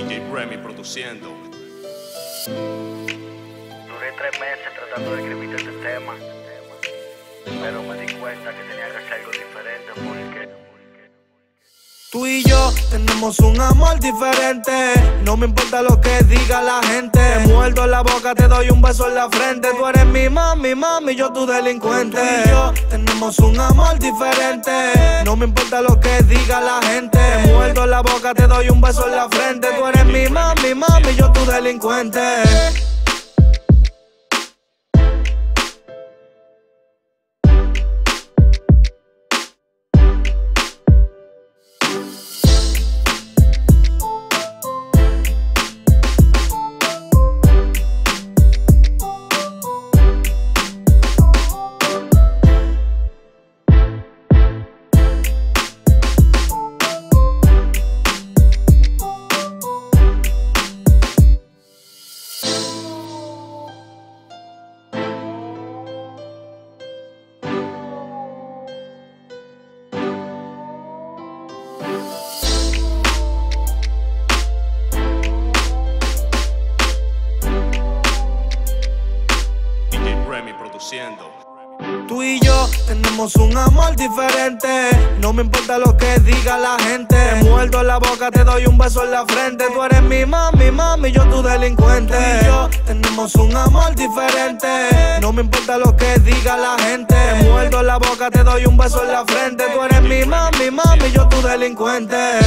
DJ Remy produciendo. Duré tres meses tratando de escribir este tema, pero me di cuenta que tenía que hacer algo diferente porque... Tú y yo tenemos un amor diferente. No me importa lo que diga la gente. Te muerdo la boca, te doy un beso en la frente. Tú eres mi mami, mami, yo tu delincuente. Tú y yo tenemos un amor diferente. No me importa lo que diga la gente. Te muerdo la boca, te doy un beso en la frente. Tú eres mi mami, mami, yo tu delincuente. Tú y yo tenemos un amor diferente. No me importa lo que diga la gente. Te muerdo la boca, te doy un beso en la frente. Tú eres mi mami, mami, yo tu delincuente. Tú y yo tenemos un amor diferente. No me importa lo que diga la gente. Te muerdo la boca, te doy un beso en la frente. Tú eres mi mami, mami, yo tu delincuente.